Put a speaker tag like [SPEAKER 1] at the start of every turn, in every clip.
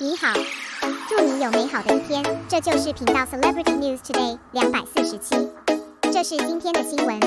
[SPEAKER 1] 你好，祝你有美好的一天。这就是频道 Celebrity News Today 两百四十七，这是今天的新闻。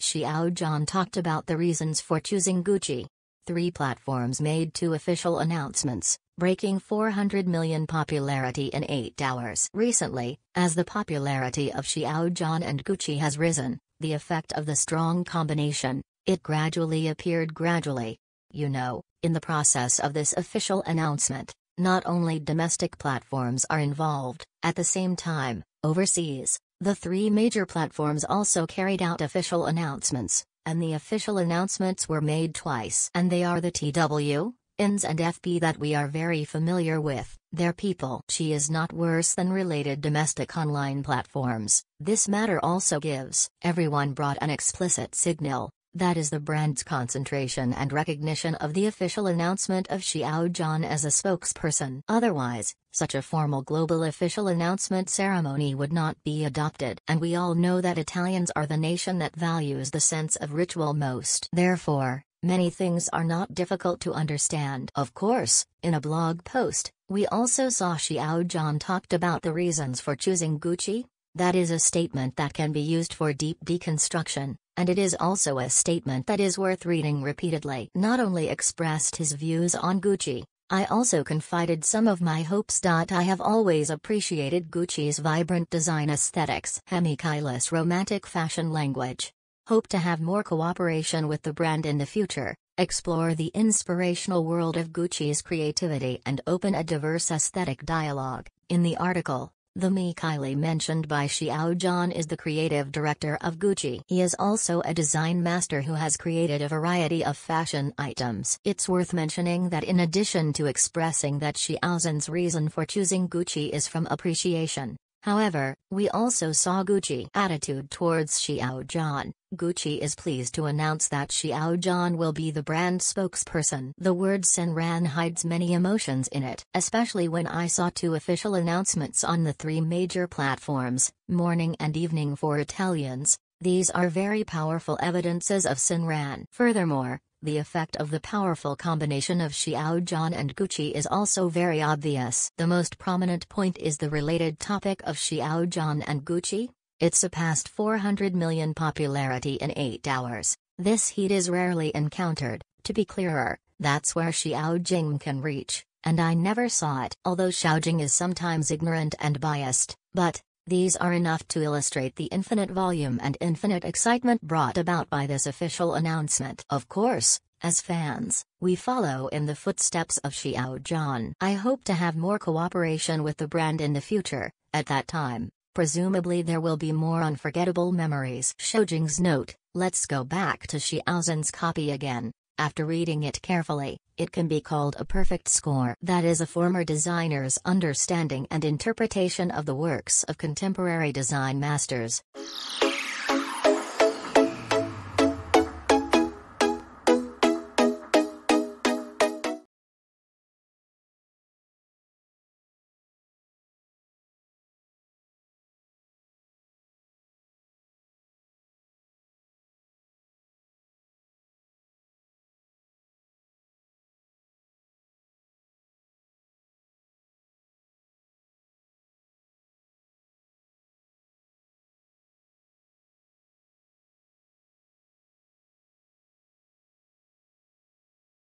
[SPEAKER 2] Xiao Zhan talked about the reasons for choosing Gucci. Three platforms made two official announcements, breaking 400 million popularity in eight hours. Recently, as the popularity of Xiao Zhan and Gucci has risen, the effect of the strong combination, it gradually appeared gradually. You know, in the process of this official announcement, not only domestic platforms are involved, at the same time, overseas, the three major platforms also carried out official announcements, and the official announcements were made twice. And they are the TW, INS and FB that we are very familiar with, their people. She is not worse than related domestic online platforms. This matter also gives everyone brought an explicit signal. That is the brand's concentration and recognition of the official announcement of Xiao as a spokesperson. Otherwise, such a formal global official announcement ceremony would not be adopted. And we all know that Italians are the nation that values the sense of ritual most. Therefore, many things are not difficult to understand. Of course, in a blog post, we also saw Xiao talked about the reasons for choosing Gucci. That is a statement that can be used for deep deconstruction, and it is also a statement that is worth reading repeatedly. Not only expressed his views on Gucci, I also confided some of my hopes. I have always appreciated Gucci's vibrant design aesthetics, Hemikaili's romantic fashion language. Hope to have more cooperation with the brand in the future, explore the inspirational world of Gucci's creativity and open a diverse aesthetic dialogue. In the article, the Mikhaili mentioned by Xiao Zhan is the creative director of Gucci. He is also a design master who has created a variety of fashion items. It's worth mentioning that in addition to expressing that Xiao Zhan's reason for choosing Gucci is from appreciation, However, we also saw Gucci attitude towards Xiao Zhan. Gucci is pleased to announce that Xiao Zhan will be the brand spokesperson. The word Senran hides many emotions in it, especially when I saw two official announcements on the three major platforms, morning and evening for Italians. These are very powerful evidences of Senran. Furthermore, the effect of the powerful combination of Xiao Zhan and Gucci is also very obvious. The most prominent point is the related topic of Xiao Zhan and Gucci. It surpassed 400 million popularity in 8 hours. This heat is rarely encountered. To be clearer, that's where Xiao Jing can reach, and I never saw it. Although Xiao Jing is sometimes ignorant and biased, but, these are enough to illustrate the infinite volume and infinite excitement brought about by this official announcement. Of course, as fans, we follow in the footsteps of Xiao Zhan. I hope to have more cooperation with the brand in the future, at that time, presumably there will be more unforgettable memories. Xiaojing's note, let's go back to Xiao Zhan's copy again. After reading it carefully, it can be called a perfect score. That is a former designer's understanding and interpretation of the works of contemporary design masters.